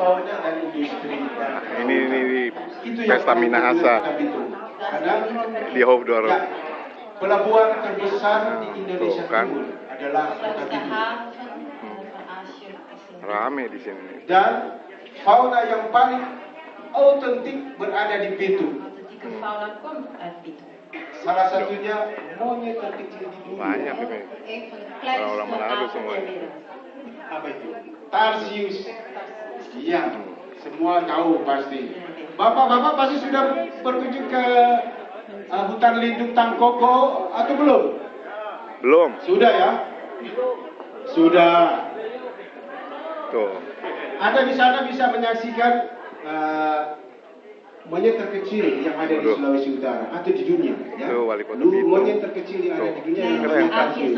outboundnya dari industri. Nah, ini ini di Itu Pesta Minahasa di Hofdor. ya, pelabuhan terbesar di Nah, Indonesia tuh, kan. Adalah kota in Rame di sini. Dan fauna yang paling autentik berada di Bitung. Salah satunya monyet terkecil di dunia. Banyak ini. Orang-orang Manado semua ini. Apa itu? Tarsius. Iya, semua tahu pasti. Bapak-bapak pasti sudah berkunjung ke uh, hutan lindung Tangkoko atau belum? Belum. Sudah ya? Sudah. Tuh. Anda di sana bisa menyaksikan uh, monyet terkecil yang ada di Waduh. Sulawesi Utara atau di dunia. Ya? Tuh, wali kota Lu- monyet terkecil yang ada di dunia yang Keren. namanya tarsius.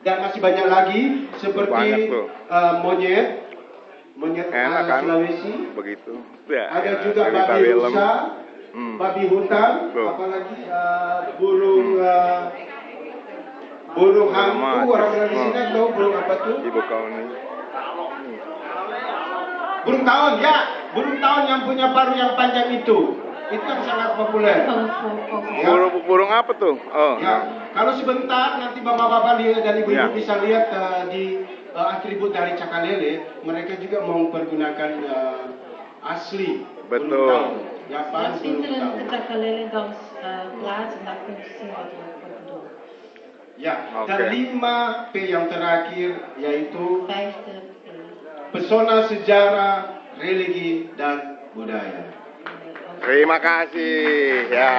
Dan masih banyak lagi seperti Banyak uh, monyet, monyet Enak uh, kan? Sulawesi. Begitu. Ya, Ada enak. juga Cerita babi film. rusa, Hmm. babi hutan, Tuh. apalagi uh, burung uh, burung hantu. Sini Hmm. tahu burung apa tuh? Ibu kau nih. Burung tawon ya, burung tawon yang punya paruh yang panjang itu. Itu yang sangat populer. Ya. Burung, burung apa tuh? Oh. Ya, kalau sebentar nanti bapak-bapak dan ibu-ibu Ya. bisa lihat uh, di uh, atribut dari cakalele, mereka juga mau pergunakan uh, asli Betul. Ya, Dan pas vindt er een takalele dans uh, plaats en daar kunt u zien wat er wordt bedoeld. Ya, dan lima P yang terakhir yaitu Vijfde pesona sejarah, religi dan budaya. Terima kasih. Ya,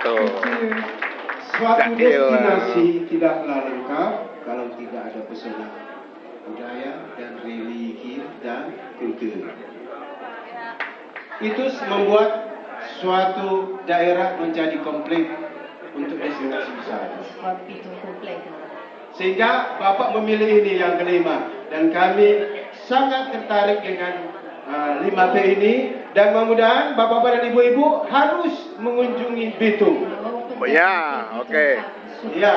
tuh. Suatu destinasi tidaklah lengkap kalau tidak ada pesona budaya dan religi dan kultur. Itu membuat suatu daerah menjadi komplit untuk destinasi is. Sehingga Bapak memilih ini yang kelima dan kami sangat tertarik dengan uh, 5P ini dan mudah-mudahan Bapak-bapak dan Ibu-ibu harus mengunjungi Bitung. We hopen Oh, dat ja, u Bitung oké. gaat bezoeken. Iya,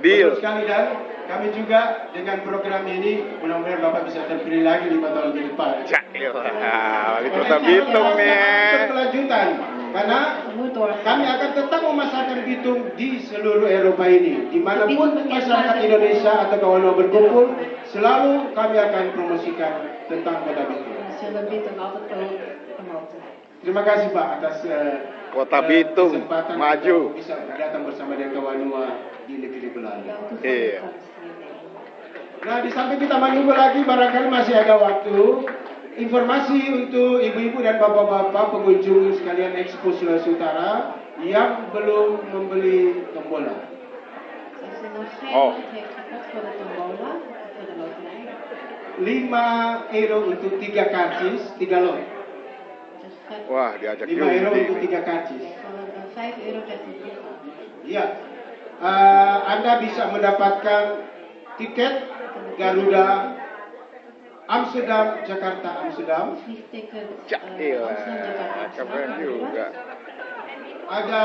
Deal. betul sekali dan kami juga dengan program ini mudah-mudahan Bapak bisa terpilih lagi lima tahun ke depan. Cakil. Wali kota Bitung nih. Berkelanjutan karena kami akan tetap memasarkan Bitung di seluruh Eropa ini. Di mana pun masyarakat Indonesia atau kawan berkumpul, selalu kami akan promosikan tentang kota Bitung. Promoten. Terima kasih Pak atas eh, Kota eh, Bitung, kesempatan maju. bisa datang bersama dengan kawan Nua di negeri Belanda. Iya. Nah, di samping kita menunggu lagi, barangkali masih ada waktu. Informasi untuk ibu-ibu dan bapak-bapak pengunjung sekalian Expo Sulawesi Utara yang belum membeli tombola. Oh. lot heeft gekocht voor de tombola, voor de loterij, 5 euro untuk tiga karcis, tiga lot. Wah, diajak 5 euro untuk tiga karcis. van een 5 euro krijgt u drie lot. Iya. Eh, anda bisa mendapatkan tiket Garuda Amsterdam, Jakarta, Amsterdam. Jakarta, Keren Amsterdam, juga. Ada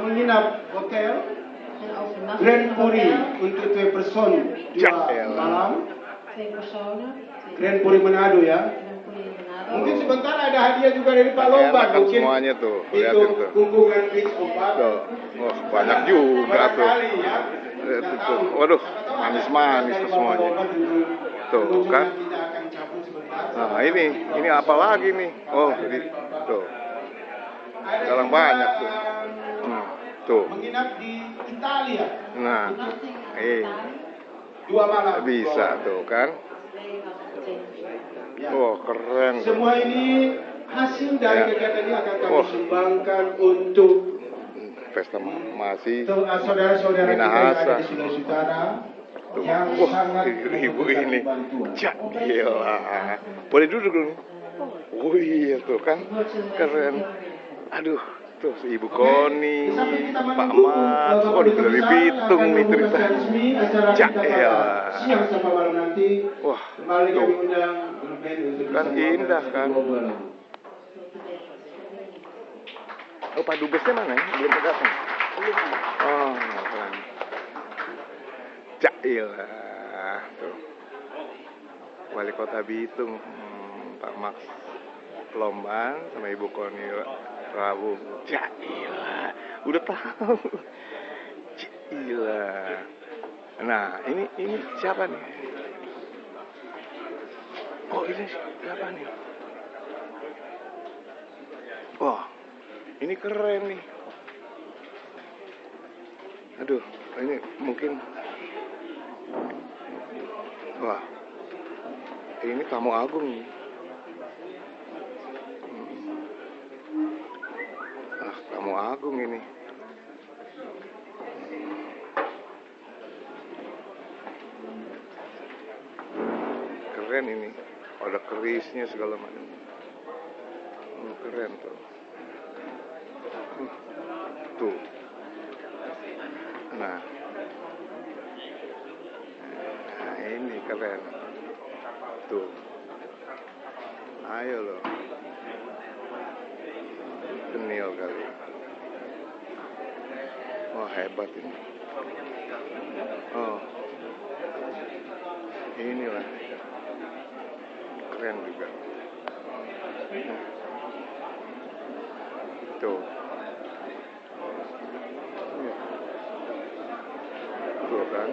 menginap hotel Grand Puri untuk dua person dua Cakil. malam. Grand Puri Manado ya. Grand Puri in Manado. Mungkin sebentar ada hadiah juga dari Pak Lomba Enak mungkin semuanya tuh. itu Lihatin tuh. kunjungan Rich Opat. Tuh. Wah, banyak juga tuh. Barangkali ya. Itu. tahu. Waduh, manis-manis tuh semuanya. Tuh, kan? Nah, ini, ini apa lagi nih? Oh, ini tuh. Dalam banyak tuh. Hmm, tuh. Menginap di Italia Nah, eh. Dua malam. bisa tuh kan? Ya. Wah, keren. tuh. Semua ini hasil dari Ya. kegiatan ini akan kami Wah. sumbangkan untuk Pesta masih uh, saudara-saudara kita yang ada di Sulawesi Utara Tuh. yang Wah, sangat ibu ini. gila. Boleh duduk dulu. Oh iya tuh kan, keren. Aduh, tuh si Ibu Koni, Pak Mat, uh, waduh dari Bitung nih cerita. Cak, nanti. Wah, tuh. Kan indah, kan? Oh, Pak Dubesnya mana ya? Belum datang. Oh, keren. Cak. Tuh. Wali Kota Bitung, hmm, Pak Max Lomban sama Ibu Koni Rabu. Jailah, udah tahu. Jailah. Nah, ini ini siapa nih? Oh, ini siapa nih? Wah, ini keren nih. Aduh, ini mungkin Wah, ini tamu agung nih. Tamu agung ini. Keren ini. Ada kerisnya segala macam. Hmm, keren tuh. Hmm. Tuh. Nah. Nah, ini keren. Tuh. Ayo loh. Tenil kali. Hebat ini. Oh. Inilah. Keren juga. Tuh. Iya. Tuh kan.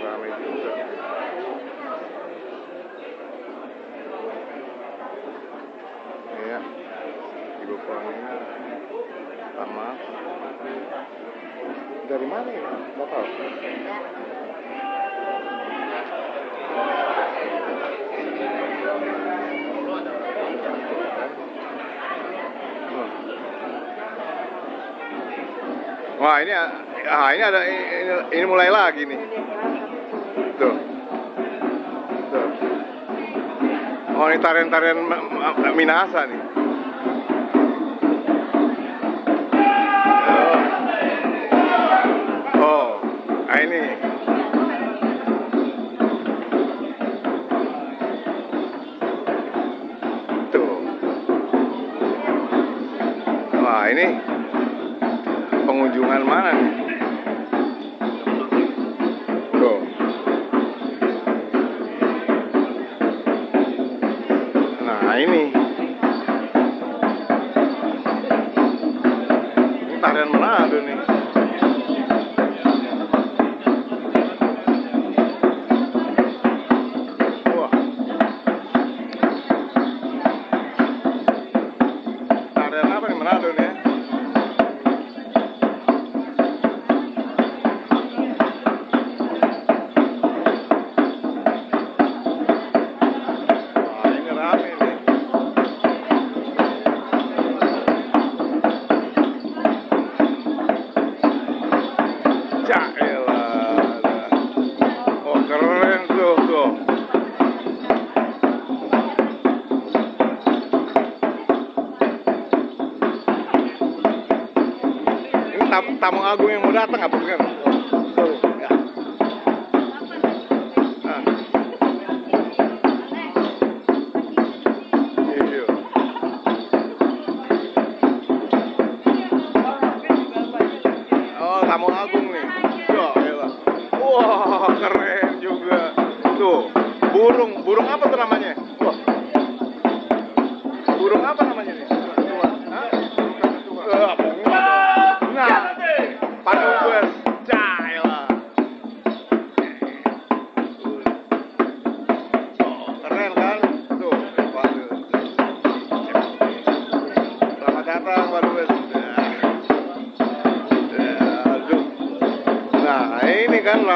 Ramai juga. Iya. Ibu Koninya sama dari mana ya? Tahu. Wah ini, ah ini ada ini, ini mulai lagi nih. Tuh. Tuh. Oh ini tarian-tarian Minasa nih. Rame nih. Jaelah. Oh, keren tamu, agung yang mau datang apa bukan?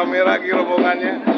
Rame lagi rombongannya.